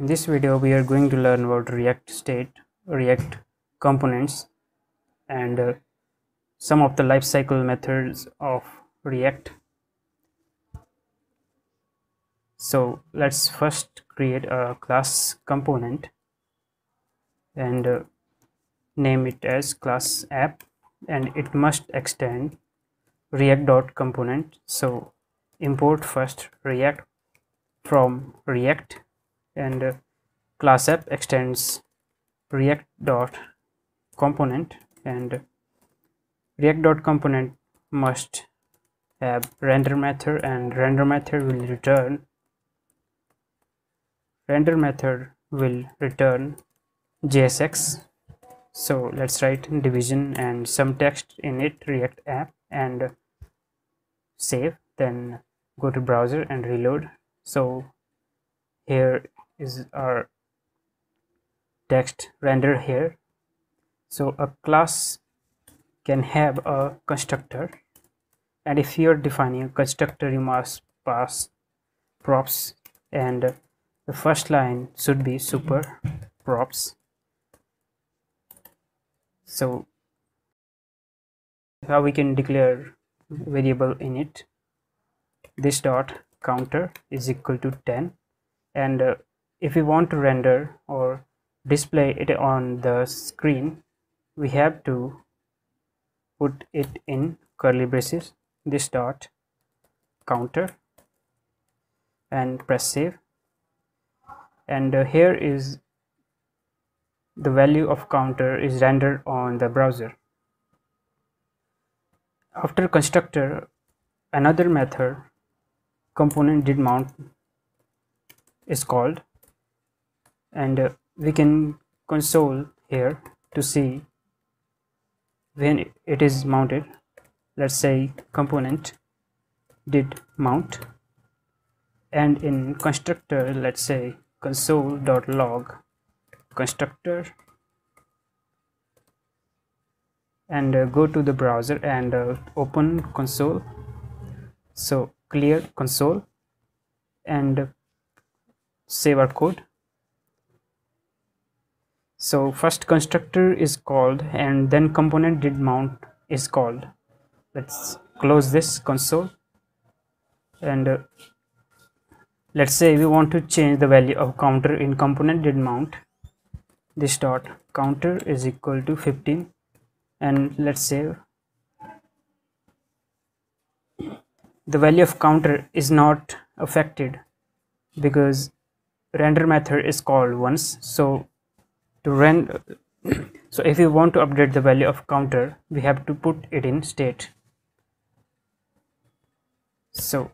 in this video we are going to learn about react state react components and uh, some of the lifecycle methods of react. So let's first create a class component and uh, name it as class app and it must extend react component. So import first react from react and class app extends react dot component and react dot component must have render method and render method will return. Render method will return jsx so let's write division and some text in it react app and save then go to browser and reload. So here is our text render here. So a class can have a constructor. And if you are defining a constructor you must pass props. And the first line should be super props. So how we can declare variable in it? This dot counter is equal to 10 and uh, if we want to render or display it on the screen we have to put it in curly braces this dot counter and press save. And uh, here is the value of counter is rendered on the browser. After constructor another method component did mount is called and uh, we can console here to see when it is mounted. Let's say component did mount. And in constructor let's say console.log constructor. And uh, go to the browser and uh, open console. So clear console. And save our code so first constructor is called and then component did mount is called. Let's close this console and uh, let's say we want to change the value of counter in component did mount. This dot counter is equal to 15 and let's say the value of counter is not affected because render method is called once. So to run so if you want to update the value of counter we have to put it in state. So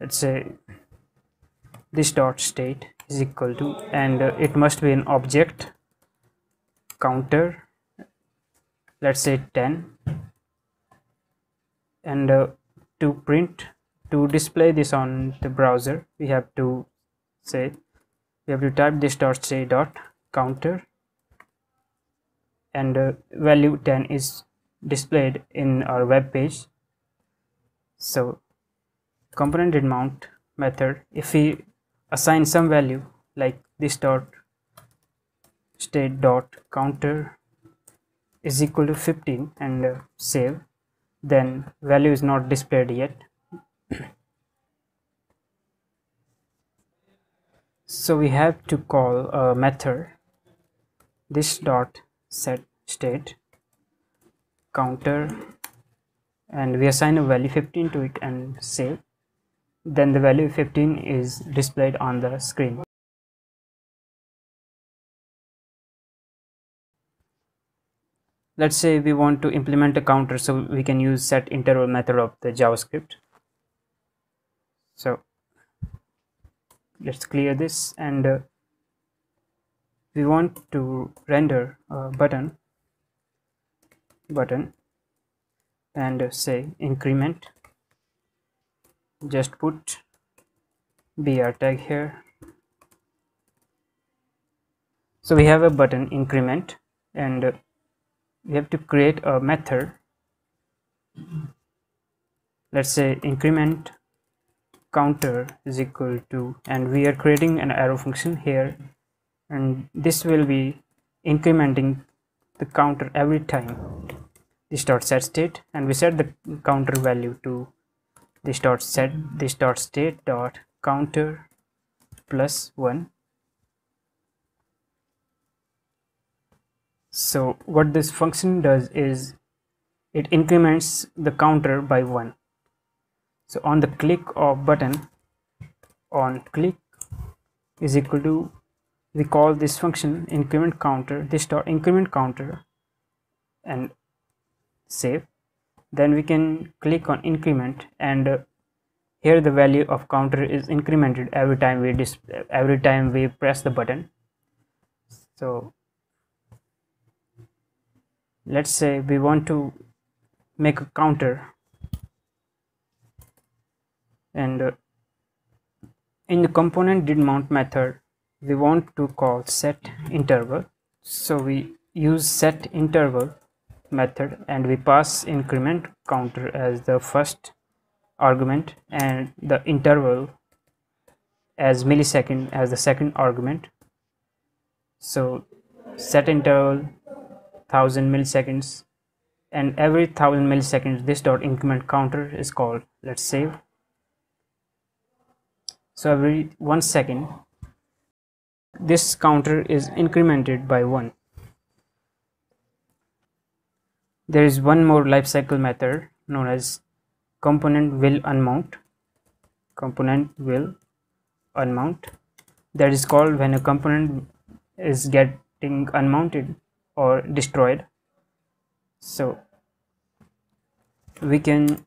let's say this dot state is equal to and uh, it must be an object counter let's say 10 and uh, to print to display this on the browser we have to say we have to type this dot say dot counter and uh, value 10 is displayed in our web page. So component did mount method. If we assign some value like this dot state dot counter is equal to 15 and uh, save then value is not displayed yet so we have to call a method this dot set state counter and we assign a value 15 to it and save then the value 15 is displayed on the screen. Let's say we want to implement a counter so we can use set interval method of the JavaScript. So let's clear this and uh, we want to render a button button and uh, say increment. Just put br tag here. So we have a button increment and we have to create a method. Let's say increment counter is equal to and we are creating an arrow function here. And this will be incrementing the counter every time this dot set state and we set the counter value to this dot set this dot state dot counter plus 1 so what this function does is it increments the counter by 1 so on the click of button on click is equal to we call this function increment counter this dot increment counter and save. Then we can click on increment and uh, here the value of counter is incremented every time we dis every time we press the button. So let's say we want to make a counter and uh, in the component did mount method we want to call set interval. So we use set interval method and we pass increment counter as the first argument and the interval as millisecond as the second argument. So set interval 1000 milliseconds and every thousand milliseconds this dot increment counter is called let's save so every one second. This counter is incremented by one. There is one more lifecycle method known as component will unmount. Component will unmount. That is called when a component is getting unmounted or destroyed. So we can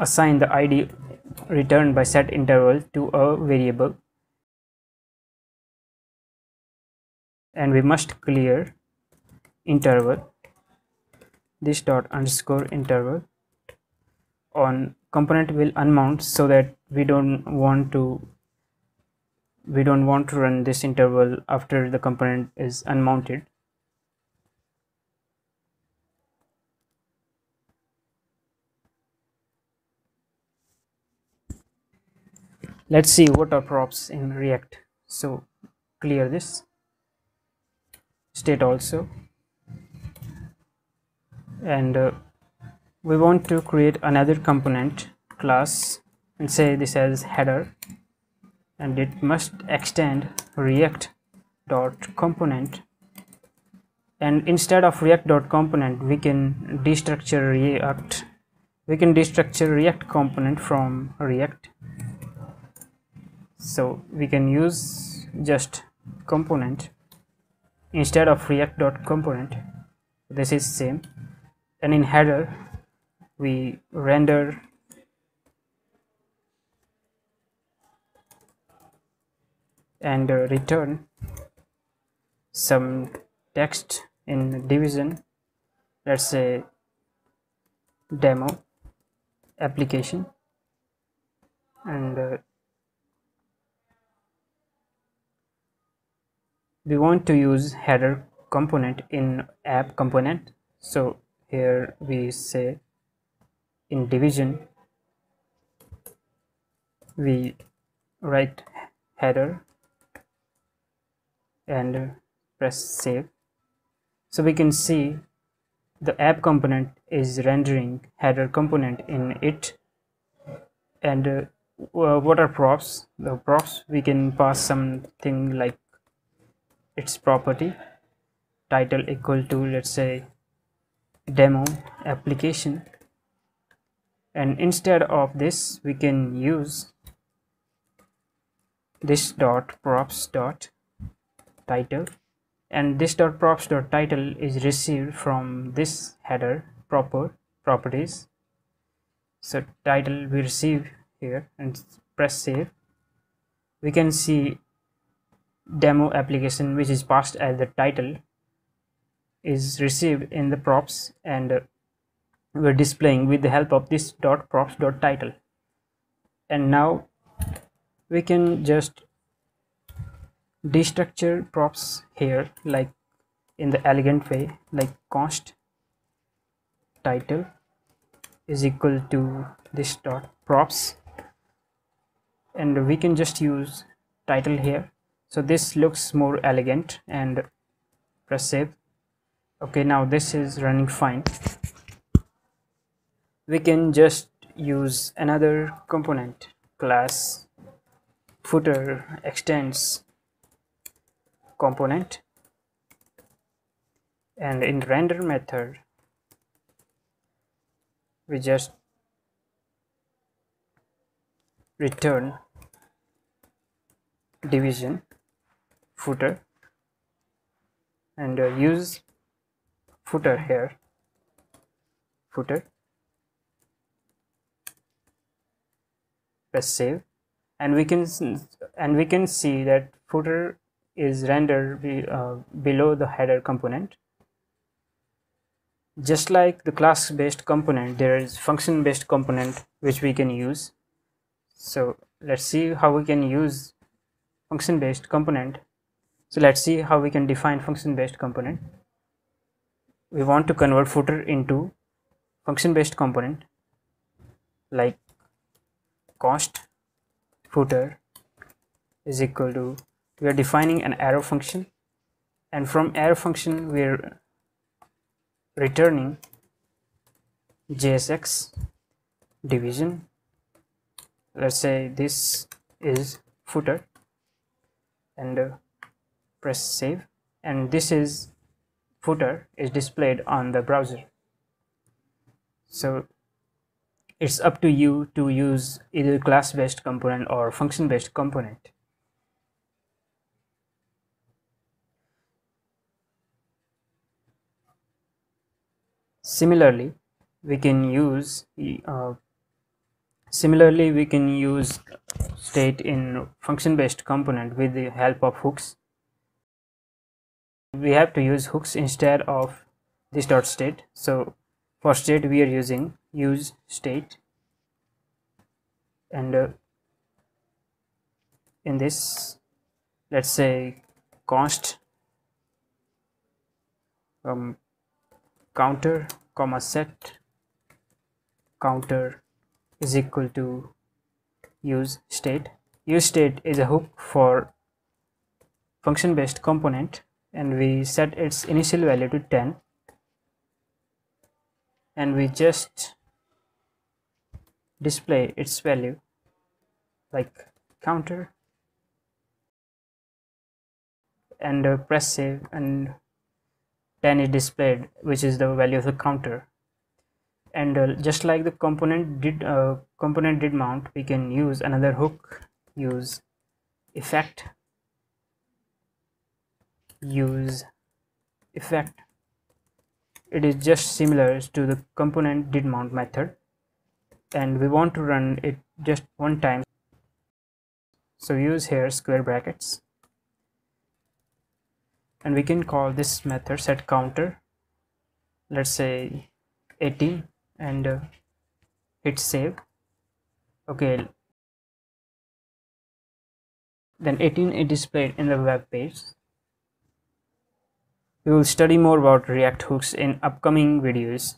assign the id returned by set interval to a variable. And we must clear interval this dot underscore interval on component will unmount so that we don't want to we don't want to run this interval after the component is unmounted let's see what are props in react. So clear this state also. And uh, we want to create another component class and say this as header. And it must extend react dot component and instead of react dot component we can destructure react. We can destructure react component from react so we can use just component. Instead of react dot component this is same. And in header we render and return some text in division. Let's say demo application. And uh, we want to use header component in app component. So here we say in division we write header and press save. So we can see the app component is rendering header component in it. And uh, what are props? The props we can pass something like its property title equal to let's say demo application. And instead of this we can use this dot props dot title. And this dot props dot title is received from this header proper properties. So title we receive here and press save. We can see demo application which is passed as the title is received in the props and uh, we're displaying with the help of this dot props dot title. And now we can just destructure props here like in the elegant way like const title is equal to this dot props. And we can just use title here so this looks more elegant and press save okay now this is running fine. We can just use another component class footer extends component and in render method we just return division footer. And uh, use footer here. Footer. Press save. And we can and we can see that footer is rendered be, uh, below the header component. Just like the class based component there is function based component which we can use. So let's see how we can use function based component so let's see how we can define function based component. We want to convert footer into function based component like const footer is equal to we are defining an arrow function and from arrow function we are returning jsx division. Let's say this is footer and uh, press save and this is footer is displayed on the browser. So it's up to you to use either class based component or function based component. Similarly we can use uh, similarly we can use state in function based component with the help of hooks we have to use hooks instead of this dot state. So for state we are using use state. And uh, in this let's say const um, counter comma set counter is equal to use state. Use state is a hook for function based component and we set its initial value to 10 and we just display its value like counter. And uh, press save and 10 is displayed which is the value of the counter. And uh, just like the component did uh, component did mount we can use another hook use effect use effect. It is just similar to the component did mount method and we want to run it just one time. So use here square brackets. And we can call this method set counter. Let's say 18 and uh, hit save. Okay. Then 18 is displayed in the web page we will study more about react hooks in upcoming videos